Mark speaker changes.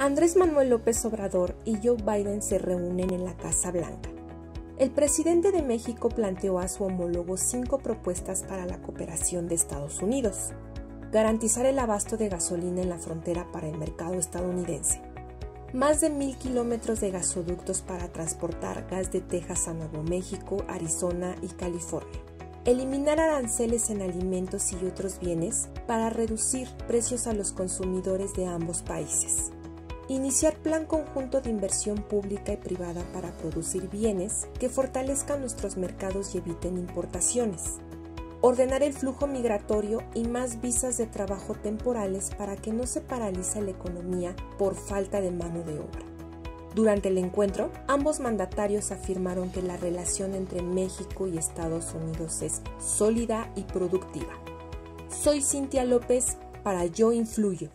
Speaker 1: Andrés Manuel López Obrador y Joe Biden se reúnen en la Casa Blanca. El presidente de México planteó a su homólogo cinco propuestas para la cooperación de Estados Unidos. Garantizar el abasto de gasolina en la frontera para el mercado estadounidense. Más de mil kilómetros de gasoductos para transportar gas de Texas a Nuevo México, Arizona y California. Eliminar aranceles en alimentos y otros bienes para reducir precios a los consumidores de ambos países Iniciar plan conjunto de inversión pública y privada para producir bienes que fortalezcan nuestros mercados y eviten importaciones. Ordenar el flujo migratorio y más visas de trabajo temporales para que no se paralice la economía por falta de mano de obra. Durante el encuentro, ambos mandatarios afirmaron que la relación entre México y Estados Unidos es sólida y productiva. Soy Cintia López para Yo Influyo.